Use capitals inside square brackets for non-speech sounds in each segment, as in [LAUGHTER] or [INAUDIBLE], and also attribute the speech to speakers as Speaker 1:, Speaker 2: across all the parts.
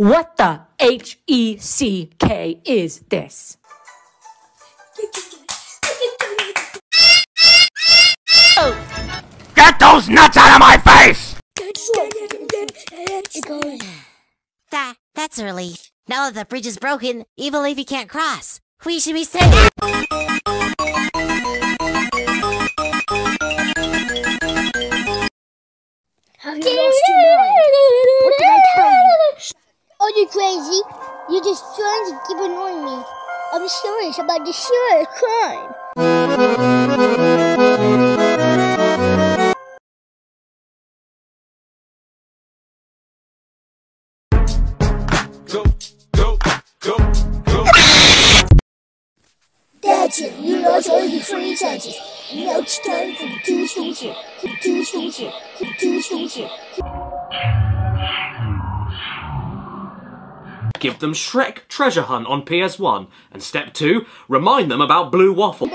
Speaker 1: What the H E C K is this?
Speaker 2: Get those nuts out of my face!
Speaker 3: That, that's a relief. Now that the bridge is broken, Evil Leafy can't cross. We should be safe.
Speaker 4: Have you lost your mind? What did I tell you? Are you crazy? You're just trying to keep annoying me. I'm serious about the serious crime. Two choosers. The two choosers. The two choosers.
Speaker 5: Give them Shrek Treasure Hunt on PS1. And step 2, remind them about Blue Waffle.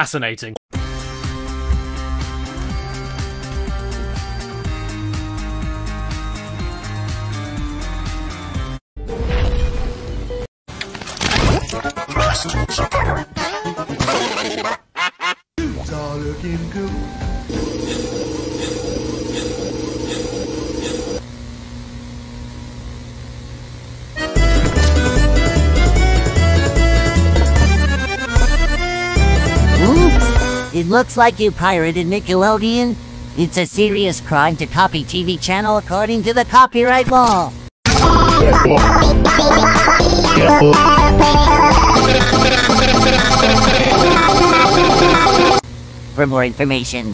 Speaker 6: Fascinating.
Speaker 3: Looks like you pirated Nickelodeon. It's a serious crime to copy TV channel according to the copyright law. For more information,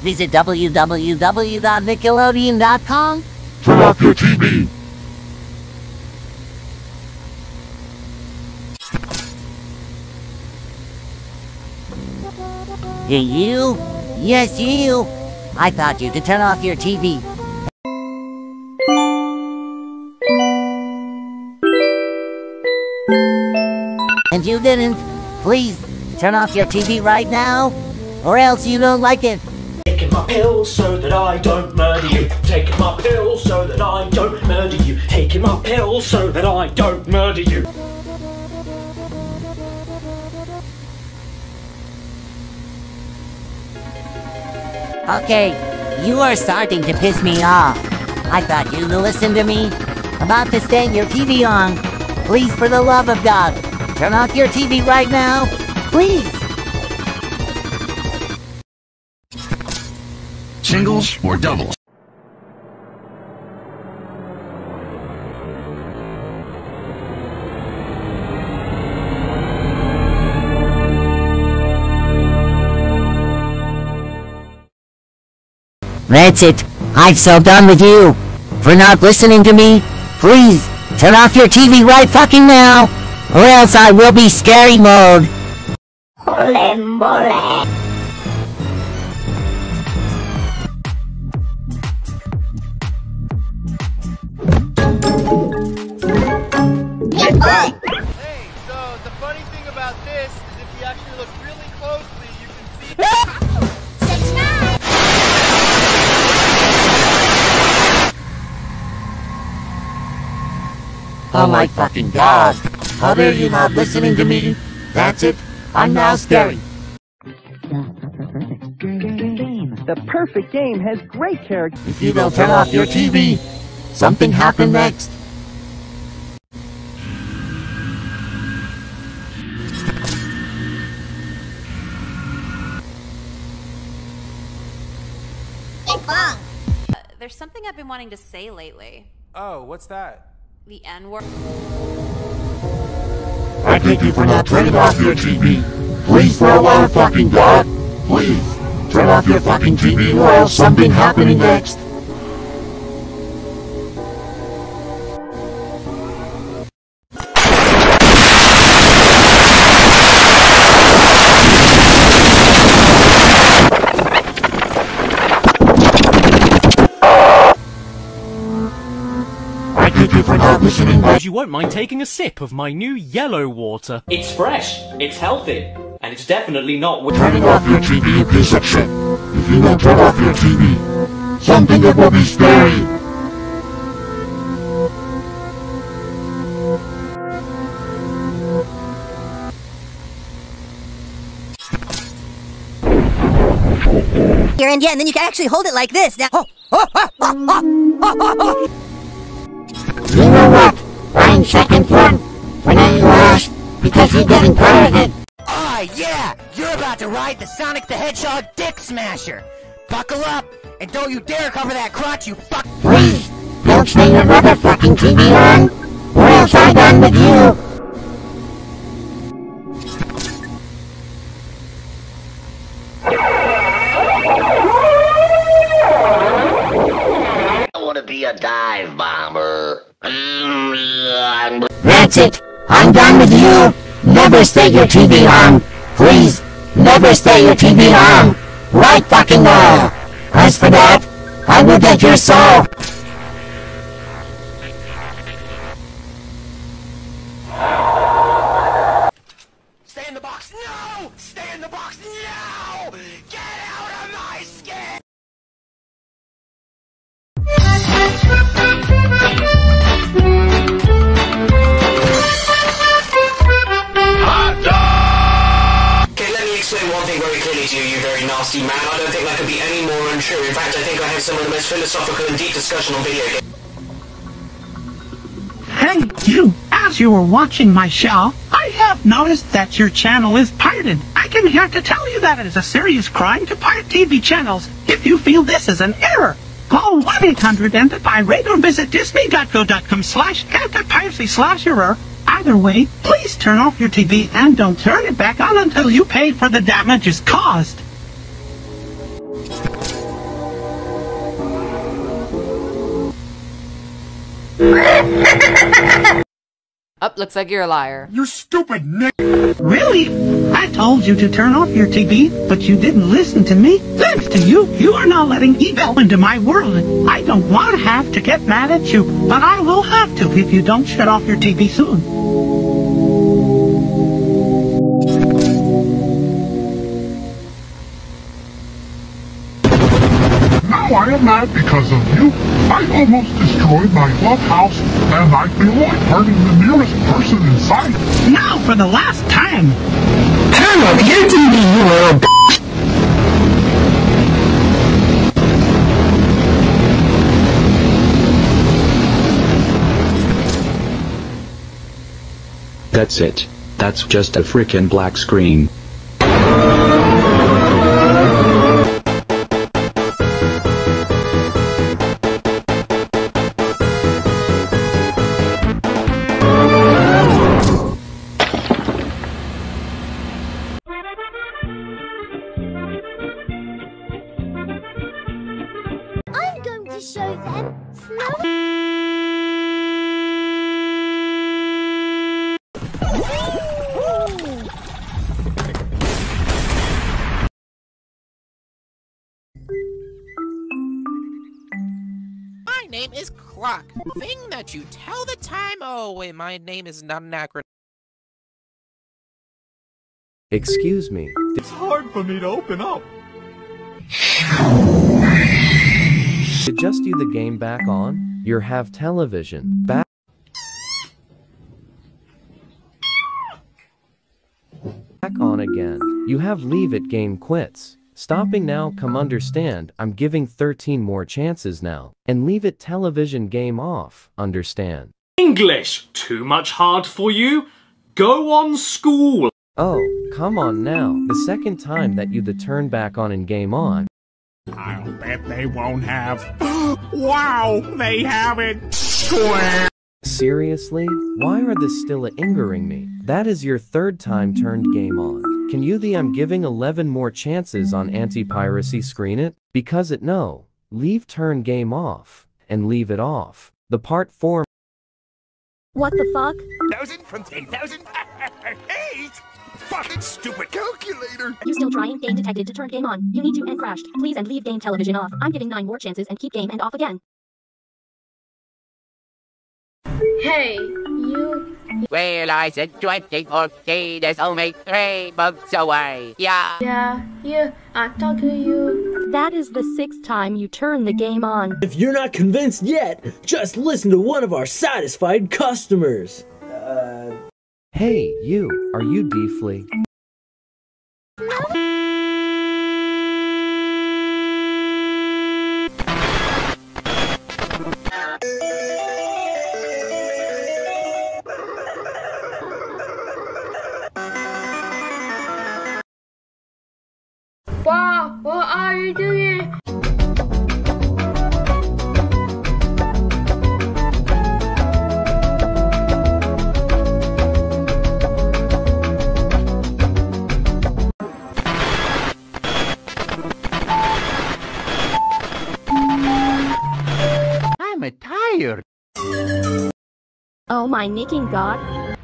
Speaker 3: visit www.nickelodeon.com.
Speaker 2: Turn off your TV!
Speaker 3: You? Yes, you. I thought you could turn off your TV. And you didn't. Please, turn off your TV right now, or else you don't like it.
Speaker 5: Taking my pills so that I don't murder you. Taking my pills so that I don't murder you. Taking my pills so that I don't murder you.
Speaker 3: Okay, you are starting to piss me off. I thought you'd listen to me. About to stand your TV on. Please, for the love of God, turn off your TV right now. Please.
Speaker 2: Singles or doubles?
Speaker 3: That's it. I'm so done with you. For not listening to me, please, turn off your TV right fucking now, or else I will be scary mode.
Speaker 7: So
Speaker 3: Oh my fucking god. How dare you not listening to me? That's it. I'm now scary.
Speaker 8: The perfect game has great characters.
Speaker 3: If you don't turn off your TV, something happened next.
Speaker 9: Uh, there's something I've been wanting to say lately.
Speaker 7: Oh, what's that?
Speaker 9: The N word.
Speaker 2: I take you for not turning off your TV. Please, for a fucking God, please, turn off your fucking TV or else something happening next.
Speaker 10: Won't mind taking a sip of my new yellow water.
Speaker 5: It's fresh, it's healthy, and it's definitely not. wi-
Speaker 2: turning off your TV, you piece of shit. If you don't turn off your TV, something that will be scary.
Speaker 3: Here and yeah, and then you can actually hold it like this. Now, oh, oh, oh, oh
Speaker 2: You know what? I'm second one. When I lost, because you didn't part of it.
Speaker 3: Oh, yeah! You're about to ride the Sonic the Hedgehog Dick Smasher! Buckle up, and don't you dare cover that crotch, you fuck-
Speaker 2: Please, don't stay your motherfucking TV on, or else I'm done with you.
Speaker 11: I want to be a dive bomber.
Speaker 2: That's it. I'm done with you. Never stay your TV on. Please, never stay your TV on. Right fucking now. As for that, I will get your soul.
Speaker 12: Were watching my show, I have noticed that your channel is pirated. I came here to tell you that it is a serious crime to pirate TV channels. If you feel this is an error, call 1-800-END-PIRATE or visit disney.go.com slash anti-piracy slash error. Either way, please turn off your TV and don't turn it back on until you pay for the damages caused. [LAUGHS]
Speaker 13: Up, looks like you're a liar.
Speaker 2: You stupid Nick.
Speaker 12: Really? I told you to turn off your TV, but you didn't listen to me. Thanks to you, you are now letting evil into my world. I don't want to have to get mad at you, but I will have to if you don't shut off your TV soon.
Speaker 2: Now I am mad because of you. I almost destroyed my love house, and I feel like hurting the nearest person in sight.
Speaker 12: Now for the last time.
Speaker 2: Turn off your TV, you little b****.
Speaker 14: That's it. That's just a frickin' black screen.
Speaker 15: To show them snow.
Speaker 16: My name is Clock. Thing that you tell the time. Oh, wait, my name is not an acronym.
Speaker 17: Excuse me.
Speaker 18: It's hard for me to open up.
Speaker 17: Adjust you the game back on? Your have television. Back. Back on again. You have leave it game quits. Stopping now come understand I'm giving 13 more chances now. And leave it television game off, understand.
Speaker 10: English, too much hard for you? Go on school.
Speaker 17: Oh, come on now. The second time that you the turn back on and game on.
Speaker 18: I'll bet they won't have. [GASPS] wow, they have it. Square.
Speaker 17: Seriously? Why are this still angering me? That is your third time turned game on. Can you the I'm giving 11 more chances on anti-piracy screen it? Because it no. Leave turn game off. And leave it off. The part 4
Speaker 19: What the fuck?
Speaker 11: Thousand from ten thousand? [LAUGHS] Eight? Fucking stupid calculator!
Speaker 19: You still trying? Game detected to turn game on. You need to end crashed. Please and leave game television off. I'm giving nine more chances and keep game and off again.
Speaker 20: Hey, you.
Speaker 16: Well, I said 2014 is only three months away. Yeah.
Speaker 20: Yeah, yeah, I talk to you.
Speaker 19: That is the sixth time you turn the game on.
Speaker 10: If you're not convinced yet, just listen to one of our satisfied customers. Uh.
Speaker 17: Hey, you. Are you Deefly?
Speaker 20: Are you doing?
Speaker 16: I'm tired.
Speaker 19: Oh my nicking god.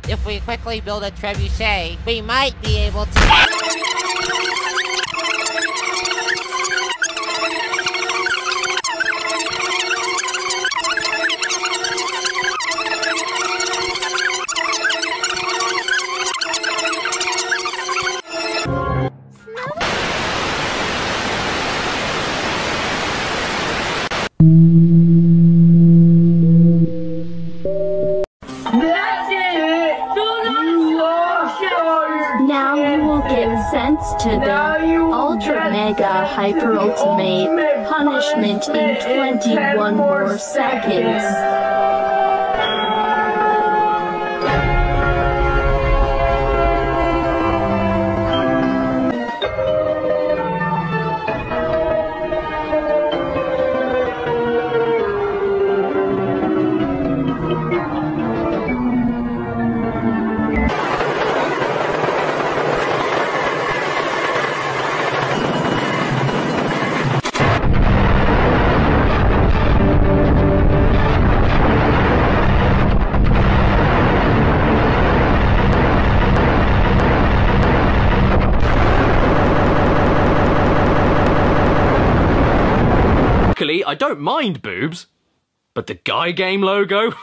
Speaker 16: If we quickly build a trebuchet, we might be able to.
Speaker 19: Mega hyper ultimate punishment in 21 more seconds.
Speaker 10: Mind boobs, but the Guy Game logo? [LAUGHS]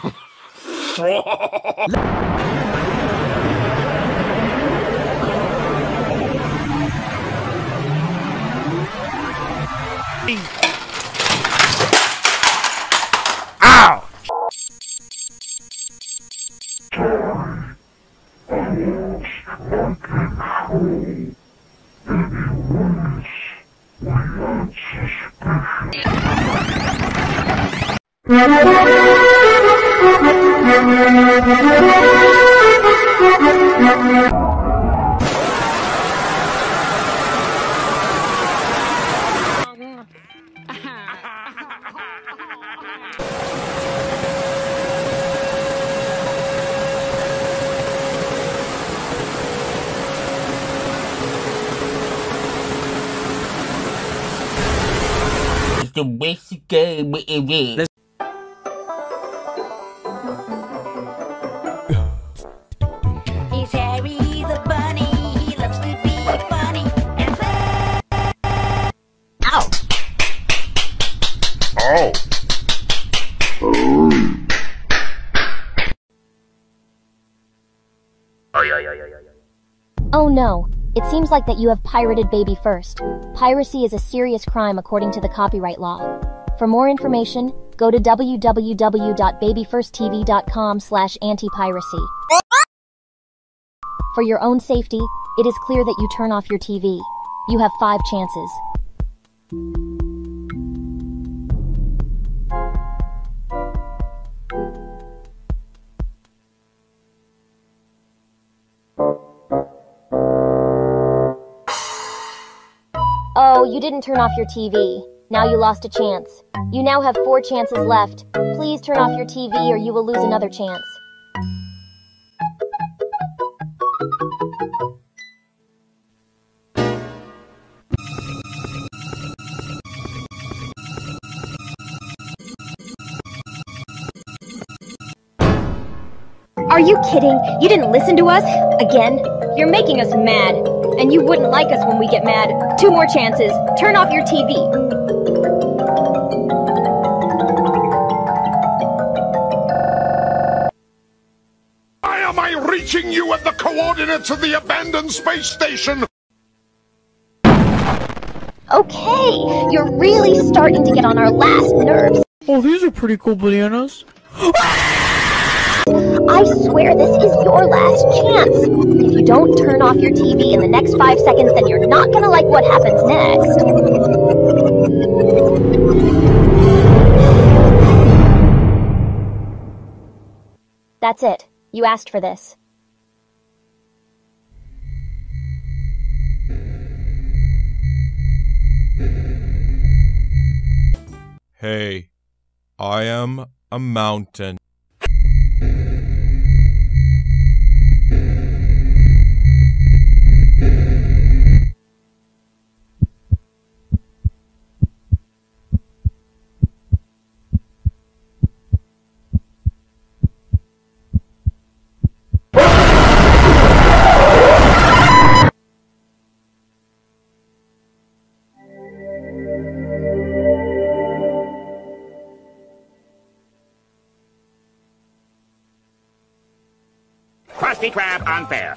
Speaker 11: Ow!
Speaker 16: It's the best game ever.
Speaker 21: No, it seems like that you have pirated Baby First. Piracy is a serious crime according to the copyright law. For more information, go to www.babyfirsttv.com slash anti-piracy. For your own safety, it is clear that you turn off your TV. You have five chances. you didn't turn off your TV. Now you lost a chance. You now have four chances left. Please turn off your TV or you will lose another chance. Are you kidding? You didn't listen to us? Again? You're making us mad. And you wouldn't like us when we get mad. Two more chances. Turn off your TV.
Speaker 22: Why am I reaching you at the coordinates of the abandoned space station?
Speaker 21: Okay, you're really starting to get on our last nerves.
Speaker 7: Oh, these are pretty cool bananas. [GASPS] Ah!
Speaker 21: I swear this is your last chance. If you don't turn off your TV in the next five seconds, then you're not gonna like what happens next. That's it. You asked for this.
Speaker 23: Hey, I am a mountain.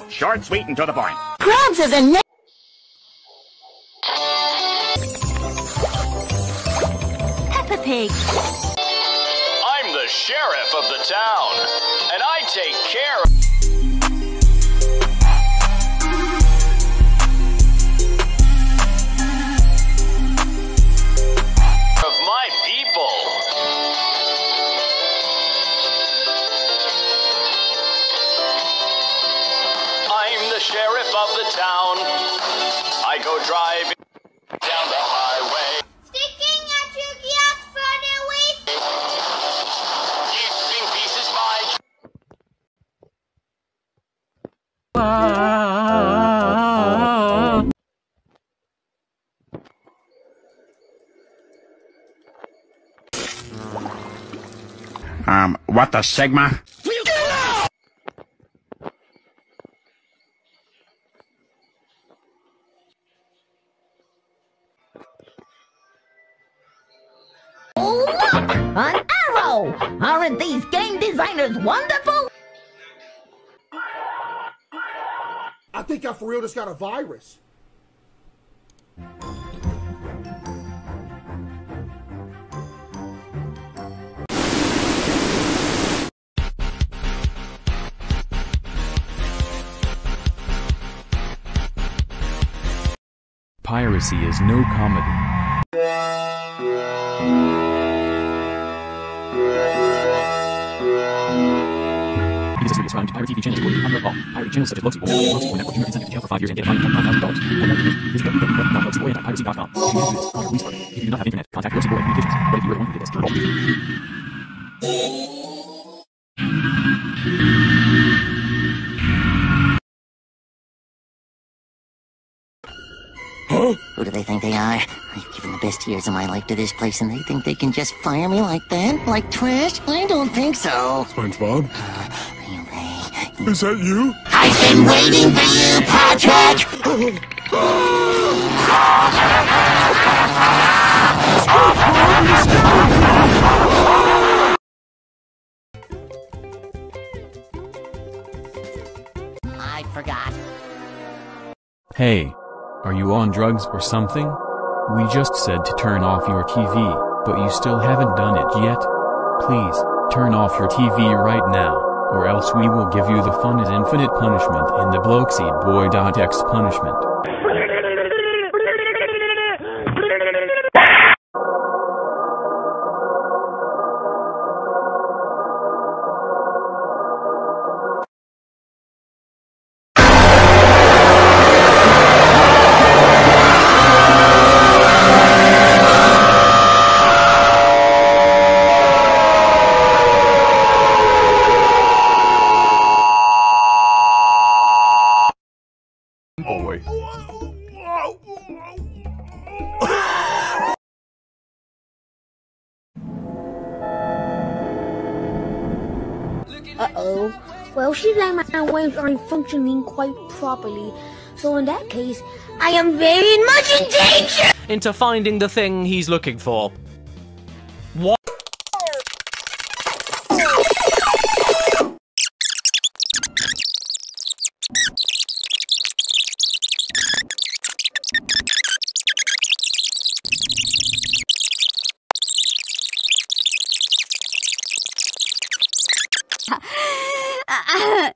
Speaker 24: Short, sweet, and to the point.
Speaker 3: Krabs is a na-
Speaker 25: Peppa Pig.
Speaker 26: I'm the sheriff of the town, and I take care
Speaker 24: Um, what the Sigma?
Speaker 3: Look! An arrow! Aren't these game designers wonderful?
Speaker 27: I think I for real just got a virus.
Speaker 28: Piracy is no comedy. It is a serious crime to pirate TV channels according to Conrad Law. Pirating channels such as Loxy will send Loxy or Network Junior consented to jail for five years and get a fine of $25,000. For more information, visit www.loxy.piracy.com. If you do this, call your police department. If you do not have internet, contact Loxy Boy Communications. But if you are the one who did this,
Speaker 1: Who do I've given the best years of my life to this place, and they think they can just fire me like that? Like trash? I don't think so.
Speaker 22: SpongeBob? Uh, Is that you?
Speaker 3: I've been waiting for you, Patrick!
Speaker 1: I forgot.
Speaker 28: Hey, are you on drugs or something? We just said to turn off your TV, but you still haven't done it yet. Please, turn off your TV right now, or else we will give you the fun is infinite punishment in the Blokeseed punishment.
Speaker 15: Like my sound waves aren't functioning quite properly. So in that case, I am very much in danger!
Speaker 10: Into finding the thing he's looking for. What?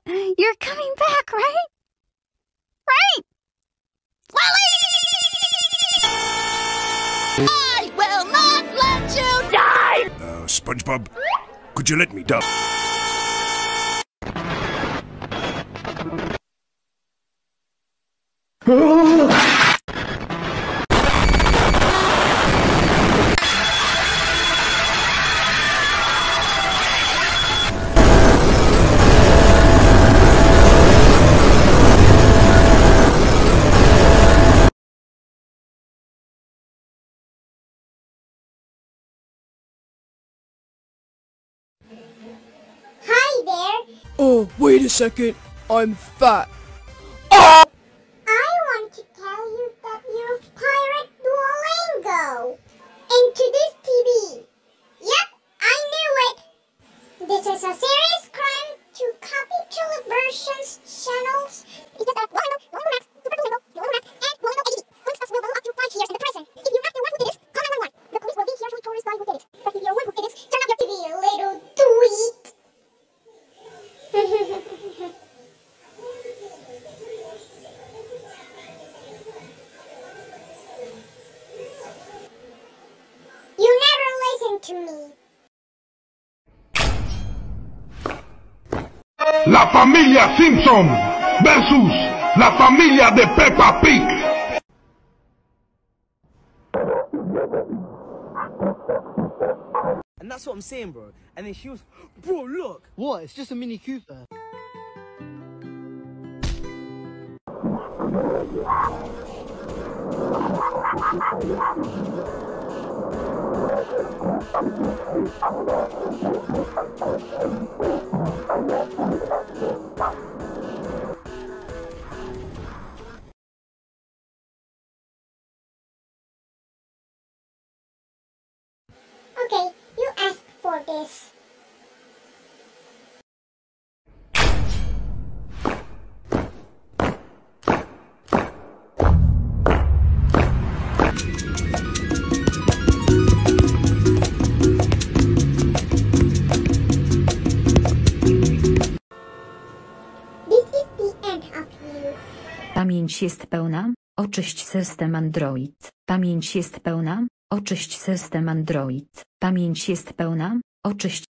Speaker 10: [LAUGHS]
Speaker 22: SpongeBob, could you let me down? [LAUGHS]
Speaker 7: wait a second. I'm fat.
Speaker 15: I want to tell you that you're Pirate Duolingo! This TV! Yep, I knew it! This is a serious crime to copy Tulip versions channels. You never listen to me.
Speaker 29: La familia Simpson versus la familia de Peppa Pig.
Speaker 30: I'm saying, bro. And then she was, bro, look. What? It's just a Mini Cooper.
Speaker 31: Pamięć jest pełna, oczyść system Android. Pamięć jest pełna, oczyść system Android. Pamięć jest pełna, oczyść